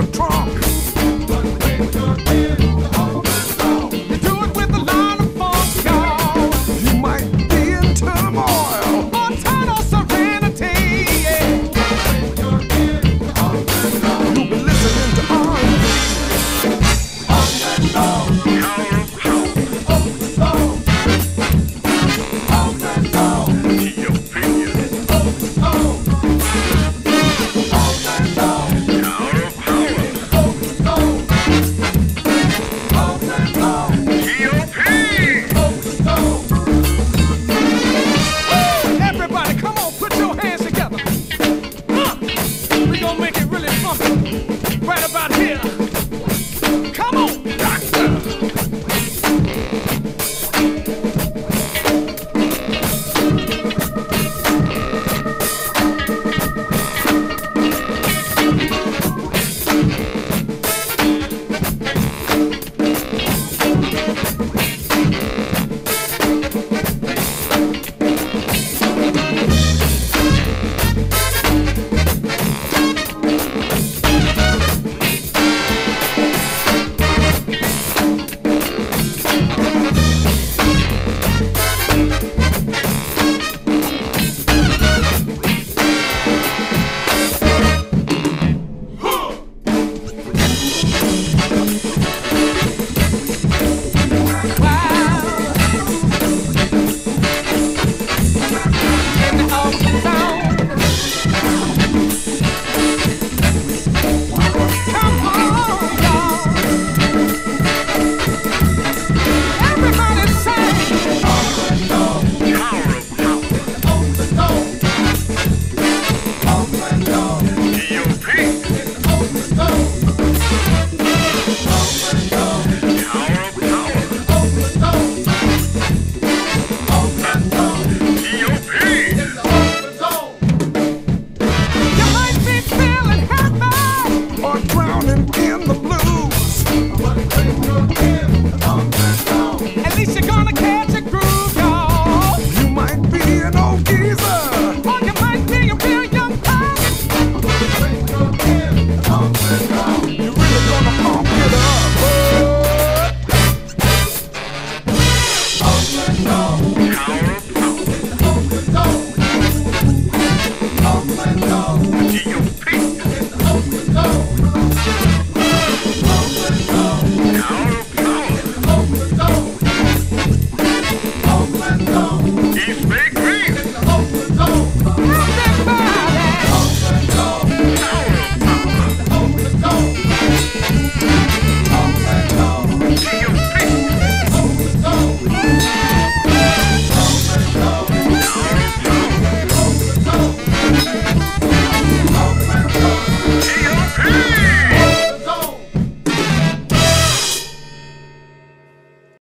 patrol.